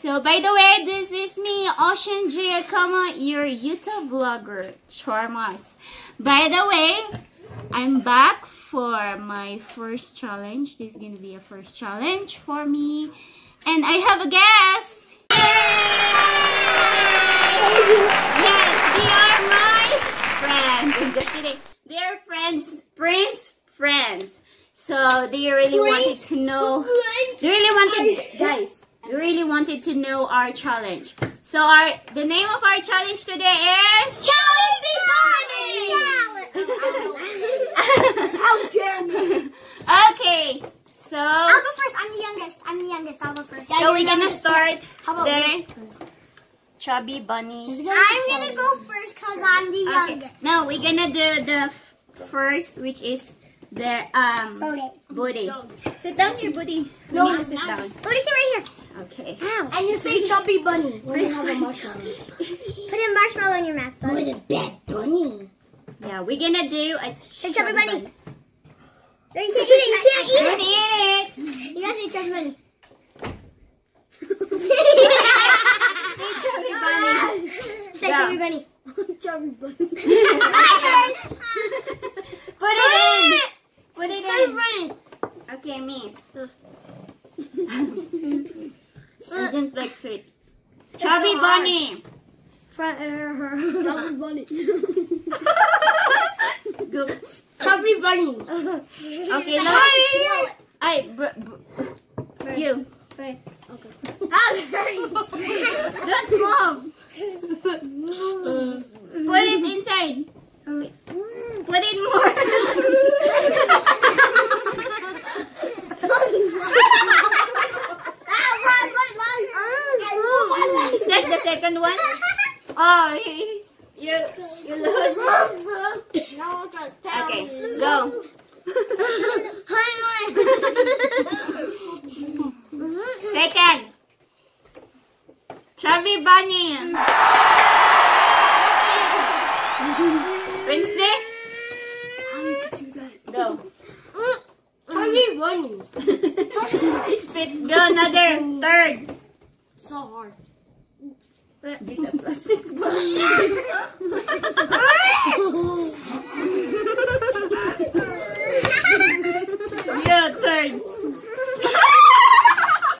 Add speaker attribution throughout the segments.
Speaker 1: So, by the way, this is me, Oshien Giacomo, your YouTube vlogger, Charmas. By the way, I'm back for my first challenge. This is gonna be a first challenge for me. And I have a guest. Yes, they are my friends. I'm just kidding. They're friends, Prince friends. So they really wanted to know. They really wanted, guys. They really wanted to know our challenge. So our the name of our challenge today is
Speaker 2: How dare me?
Speaker 1: okay. So
Speaker 2: I'll go first. I'm the youngest. I'm the youngest. I'll go first.
Speaker 1: so we're gonna start
Speaker 2: How about
Speaker 1: the chubby bunny.
Speaker 2: I'm gonna go first because I'm the
Speaker 1: Okay.
Speaker 2: youngest.
Speaker 1: Now we're gonna do the first, which is the um
Speaker 2: Bodhi.
Speaker 1: booty. Sit down here, booty.
Speaker 2: No,
Speaker 1: to sit
Speaker 2: not-
Speaker 1: down.
Speaker 2: Bodhi, sit right here.
Speaker 1: Okay.
Speaker 2: And you say chubby bunny. We're gonna have a marshmallow. Put a marshmallow in your mouth. With a bad bunny.
Speaker 1: Yeah, we're gonna do a
Speaker 2: Say chubby bunny. No, you can't eat it. You can't eat
Speaker 1: Don't eat it.
Speaker 2: You gotta say chubby bunny.
Speaker 1: Say chubby bunny.
Speaker 2: Say
Speaker 1: Yeah.
Speaker 2: chubby bunny. chubby bunny.
Speaker 1: Put it in. Put it
Speaker 2: Chubby
Speaker 1: in.
Speaker 2: bunny.
Speaker 1: Okay, me. I didn't like sweet. Chubby
Speaker 2: so hard.
Speaker 1: bunny.
Speaker 2: Chubby bunny.
Speaker 1: Go.
Speaker 2: Chubby bunny.
Speaker 1: Okay, look. I. Br- br- you. Don't move. Put it inside. Put it more. Is that the second one? Oh, you, you, you lose. Okay, go. Second. Chubby bunny. Wednesday? Go.
Speaker 2: Chubby bunny.
Speaker 1: Go another. Third.
Speaker 2: So hard.
Speaker 1: Get the plastic ball. Yeah, third.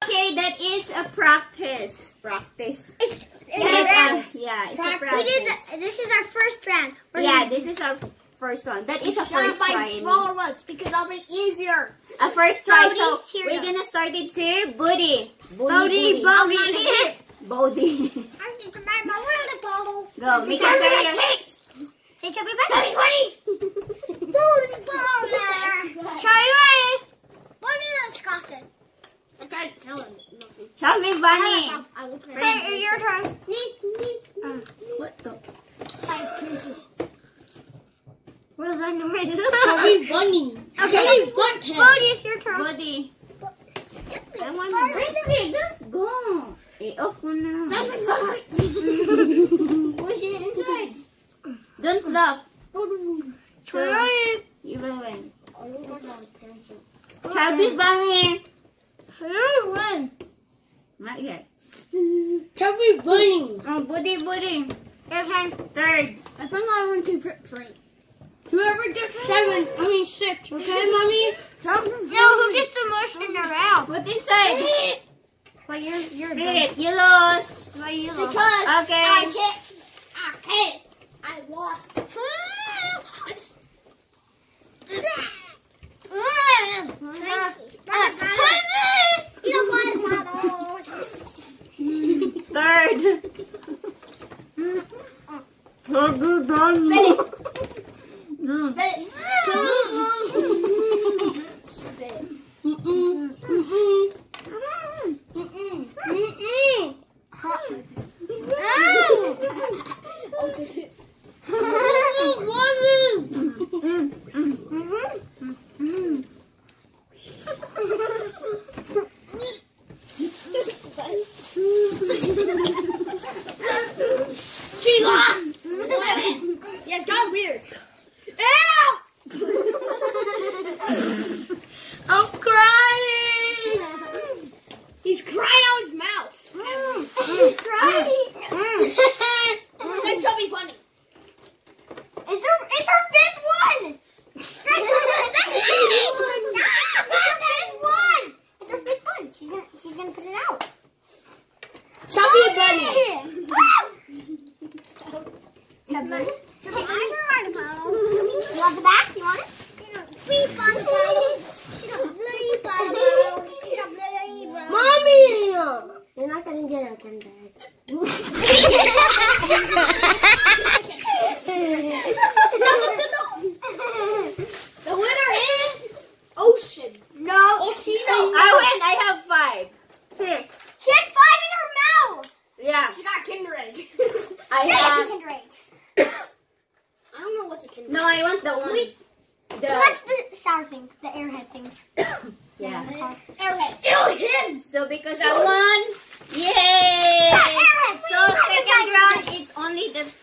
Speaker 1: okay, that is a practice. Practice.
Speaker 2: It's,
Speaker 1: It's a, yeah, it's a
Speaker 2: We
Speaker 1: practice.
Speaker 2: the, this is our first round. We're
Speaker 1: Yeah,
Speaker 2: gonna-
Speaker 1: this is our first one. That is a first
Speaker 2: find
Speaker 1: try.
Speaker 2: smaller ones because I'll make easier.
Speaker 1: A first try.
Speaker 2: Bodhi,
Speaker 1: So
Speaker 2: here
Speaker 1: we're gonna start it to Booty.
Speaker 2: Bodhi, Bodhi.
Speaker 1: Booty.
Speaker 2: I'm just to buy my water bottle.
Speaker 1: Go, make it
Speaker 2: Chubby
Speaker 1: serious.
Speaker 2: chicks. Say chubby bunny. Chubby bunny. Booty bottle. Chubby bunny. What is that Scotland? I can't tell him.
Speaker 1: Chubby bunny.
Speaker 2: Hey, your turn. Um, what the? What is that noise?
Speaker 3: Chubby bunny.
Speaker 2: Okay,
Speaker 3: Chubby butt head.
Speaker 2: Bodhi, it's your turn.
Speaker 1: Booty. I want to break it. Don't go. Off mo na. Push it inside. Don't laugh. Try So, you will win. Chubby bunny.
Speaker 2: Win.
Speaker 1: Not yet.
Speaker 3: Chubby bunny.
Speaker 1: Oh, Booty, Booty.
Speaker 2: Your turn.
Speaker 1: Third.
Speaker 3: I think I want to trip plate. Whoever gets seven, I mean six, okay, mommy?
Speaker 2: No, who gets the most in the round?
Speaker 1: Put inside.
Speaker 2: Well, you're you're
Speaker 1: Spit. You lost.
Speaker 2: Well, you
Speaker 3: Because
Speaker 1: Okay.
Speaker 3: I can't, I can't, I lost.
Speaker 1: Third.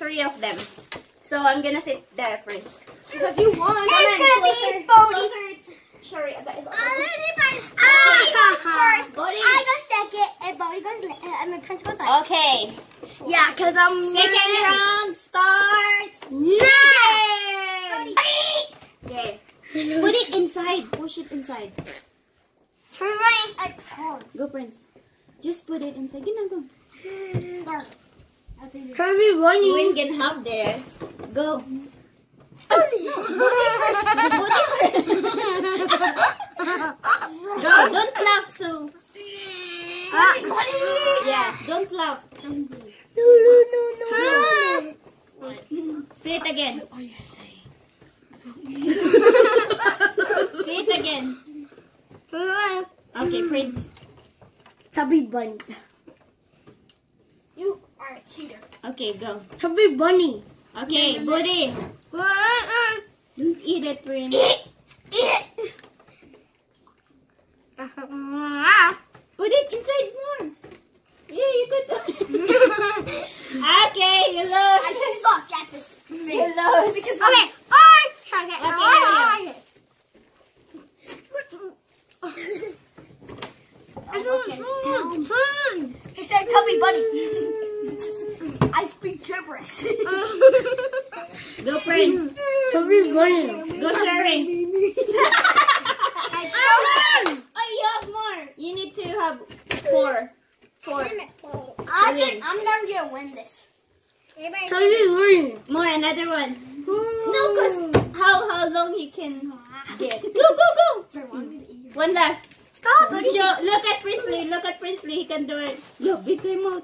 Speaker 1: three of them. So I'm gonna sit there first.
Speaker 3: Because you won.
Speaker 2: It's gonna be Bodie.
Speaker 1: Sorry, I got it.
Speaker 2: I first.
Speaker 1: Bodie.
Speaker 2: I go second, and Bodie goes. la- Uh, I mean, Prince goes last.
Speaker 1: Okay.
Speaker 3: Yeah, because I'm
Speaker 1: Second round starts now. Okay. Put it inside. Push it inside.
Speaker 2: I told.
Speaker 1: Go, Prince. Just put it inside. Gina, go.
Speaker 3: Kirby
Speaker 1: Win
Speaker 3: running.
Speaker 1: can have theirs. Go. Go. Don't laugh so. Ah, yeah. Don't laugh. No, no, no, no. What? Say it again.
Speaker 3: What are you saying?
Speaker 1: Say it again. Okay, Prince.
Speaker 3: Chubby bunny. You are a cheater.
Speaker 1: Okay, go.
Speaker 3: Chubby bunny.
Speaker 1: Okay, Buddy. Don't eat it, Prince. Put it inside more. Yeah, you could. okay, you
Speaker 3: I
Speaker 1: lost.
Speaker 3: suck at this.
Speaker 1: You lost.
Speaker 3: Because
Speaker 2: Okay. Okay. Okay.
Speaker 1: Okay,
Speaker 3: She said chubby bunny. I speak gibberish.
Speaker 1: Go, Prince.
Speaker 3: Chubby bunny.
Speaker 1: Go, Sherry. Oh, you have more. You need to have four.
Speaker 3: Four.
Speaker 1: Actually,
Speaker 3: I'm never gonna win this.
Speaker 2: Everybody.
Speaker 3: Chubby bunny.
Speaker 1: More, another one. No, cause how how long you can get? Go, go, go.
Speaker 3: Sorry, want me to eat
Speaker 1: One last.
Speaker 2: Stop.
Speaker 1: Show, look at Princely. Look at Princely. He can do it. Look, big time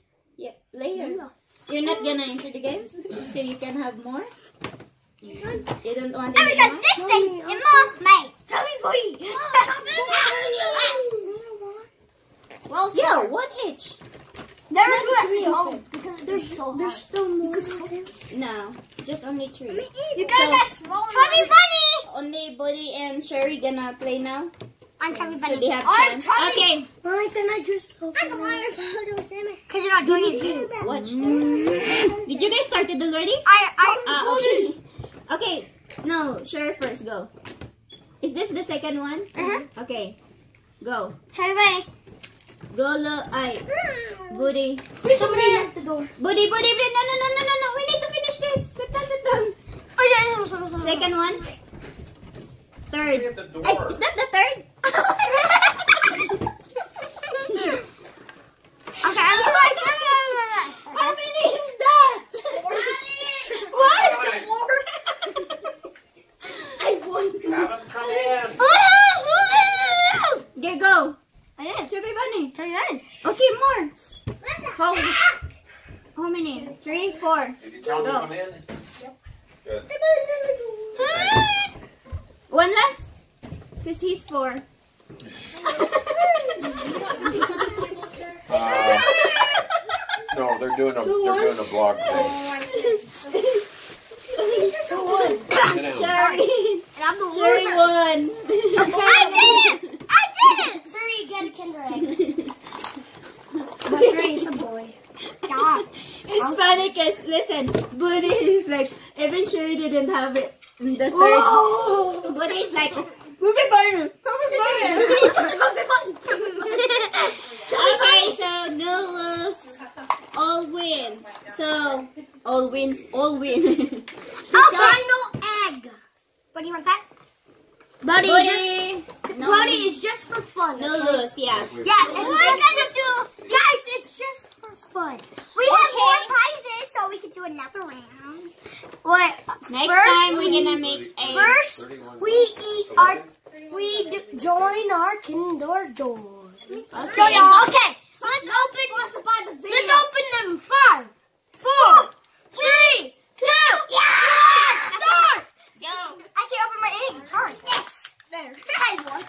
Speaker 1: Yeah, later. You're not gonna enter the games, so you can have more. You don't want
Speaker 2: I'm
Speaker 1: any
Speaker 2: gonna
Speaker 1: more?
Speaker 2: this thing in my mate. Tell me, buddy.
Speaker 3: Well,
Speaker 1: Yeah, one each.
Speaker 3: they're good. Because they're so
Speaker 2: There's still more.
Speaker 1: No, just only three.
Speaker 3: You gotta
Speaker 1: So-
Speaker 3: get small.
Speaker 2: Tell me, bunny.
Speaker 1: Only Buddy and Sherry gonna play now,
Speaker 2: I'm Chubby
Speaker 1: so
Speaker 2: Bunny.
Speaker 1: they have
Speaker 3: I'm
Speaker 1: chance. Okay,
Speaker 3: Why can I just open
Speaker 2: I'm Cause you're not doing it too.
Speaker 1: watch them. Did you guys start started already?
Speaker 2: I, I,
Speaker 1: Ah, okay. Okay, no, Sherry first, go. Is this the second one?
Speaker 2: Uh-huh.
Speaker 1: Okay, go.
Speaker 2: Hey, buddy.
Speaker 1: Go, lo, ay, Buddy.
Speaker 3: Please, somebody at the door.
Speaker 1: Buddy, Buddy, Buddy, no, no, no, no, no, no, we need to finish this. Sit down, sit down.
Speaker 2: Oh, yeah.
Speaker 1: Second one. Third.
Speaker 4: at the door.
Speaker 1: Ay, is that the third?
Speaker 2: Get go. Ayan. Chubby bunny. Ayan. Okay, more.
Speaker 1: How, how many? Three, four.
Speaker 4: Did you count
Speaker 1: go.
Speaker 4: them in? Yep. Good.
Speaker 1: One less? Because he's four.
Speaker 4: uh, no, they're doing a they're doing a vlog oh, thing.
Speaker 1: Who.
Speaker 2: And I'm the
Speaker 1: Sherry one. Have it. in The.
Speaker 2: Whoa!
Speaker 1: Buddy is like, Ruby Barner, Ruby Okay, so no lose, all wins. So, all wins, all win.
Speaker 2: A final egg. What do you want that? Buddy,
Speaker 1: Buddy,
Speaker 2: just,
Speaker 1: no,
Speaker 2: buddy is just for fun.
Speaker 1: no
Speaker 2: okay?
Speaker 1: lose, yeah.
Speaker 2: Yeah, it's just do. Guys, it's just for fun. We have more prizes, so we could do another round. What?
Speaker 1: Next
Speaker 2: first
Speaker 1: time we're
Speaker 2: we,
Speaker 1: gonna make a.
Speaker 2: First, we eat our. We d- join our Kinder Joy.
Speaker 1: Okay.
Speaker 2: Okay, let's open. Let's open them. Five, four, oh. three, two. Yeah! Start.
Speaker 1: Go.
Speaker 2: I can't open my egg. It's hard. Yes. There. I won.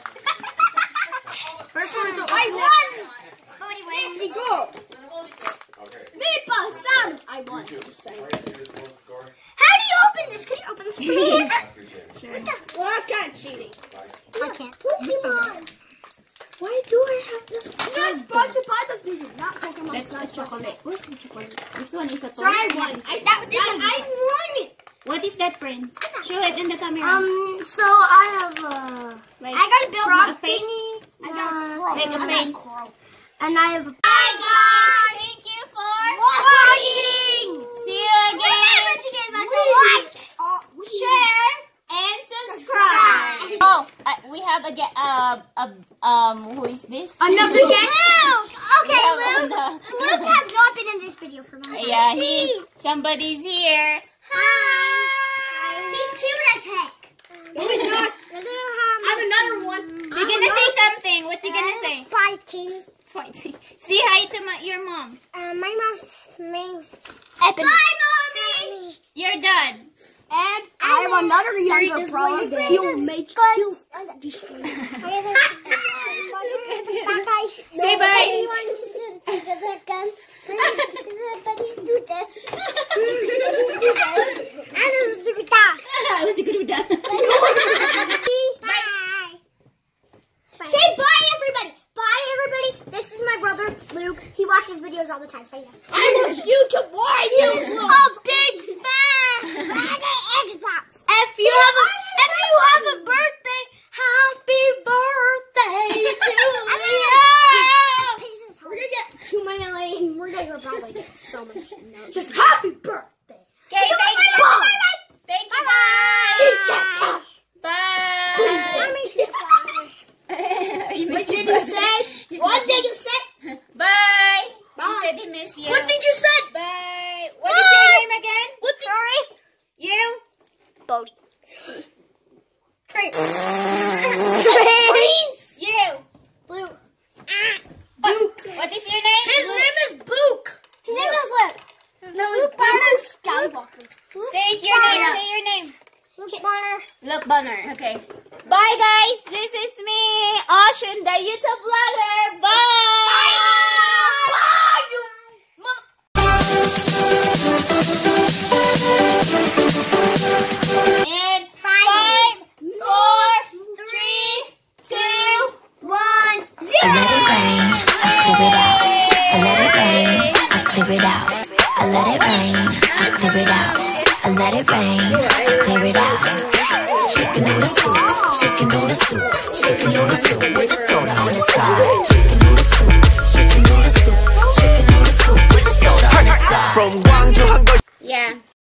Speaker 2: First one to I won. Nobody wins.
Speaker 3: Go.
Speaker 4: Okay.
Speaker 2: Meatball sound. I won.
Speaker 4: You just want to score?
Speaker 2: How do you open this? Can you open this for me?
Speaker 4: I appreciate it.
Speaker 1: Sure.
Speaker 3: Well, that's kind of cheating.
Speaker 2: I can't. Pokemon.
Speaker 3: Why do I have this?
Speaker 2: Not sponsored by the video. Not Pokemon.
Speaker 1: That's the chocolate. Where's the chocolate? This one is toy.
Speaker 2: So I that, that, I won it.
Speaker 1: What is that, friends? Show it in the camera.
Speaker 2: Um. So I have uh.
Speaker 1: like,
Speaker 2: I got a build
Speaker 1: frog
Speaker 2: a thingy. I got a crow.
Speaker 1: Like a
Speaker 2: I crow. And I have a.
Speaker 1: Bye, guys. Thank you for
Speaker 2: Watching.
Speaker 1: See you again.
Speaker 2: Remember to give us a like.
Speaker 1: Share and subscribe. Oh, uh, we have a get. Uh, uh, um, who is this?
Speaker 2: Another guest. Okay,
Speaker 1: Yeah,
Speaker 2: Luke. Luke has not been in this video for months.
Speaker 1: Yeah, he. Somebody's here.
Speaker 2: Hi. He's cute as heck.
Speaker 3: No, he's not. I have another one.
Speaker 1: You're gonna say something. What you gonna say?
Speaker 2: Fighting.
Speaker 1: Fighting. Say hi to my, your mom.
Speaker 2: Uh, my mom's name's Ebony. Bye, mommy.
Speaker 1: Your dad.
Speaker 2: And I have another younger brother. He'll make he'll destroy.
Speaker 1: Say bye. Who's the good dad?
Speaker 2: Bye. Say bye, everybody. Bye, everybody. This is my brother, Luke. He watches videos all the time, so yeah.
Speaker 3: I watch YouTube. Why you?
Speaker 2: a big fan. I got Xbox. If you have a if you have a birthday, happy birthday to you.
Speaker 3: We're gonna get too many lane. We're gonna probably get so much. No,
Speaker 2: Just happy birthday.
Speaker 1: Okay, thank you.
Speaker 2: Bye.
Speaker 1: Thank you,
Speaker 2: Bye.
Speaker 1: Bye. You
Speaker 3: What
Speaker 1: miss your
Speaker 3: did you say? What did you say?
Speaker 1: Bye.
Speaker 3: Bye.
Speaker 1: He said he miss you.
Speaker 3: What did you say?
Speaker 1: Bye. What is your name again?
Speaker 3: What did Sorry.
Speaker 1: You?
Speaker 2: Bodie.
Speaker 3: Freeze.
Speaker 1: it
Speaker 5: rain, clear it out. Shaking on the soup, shaking on the soup, shaking on the soup with the soda on the side.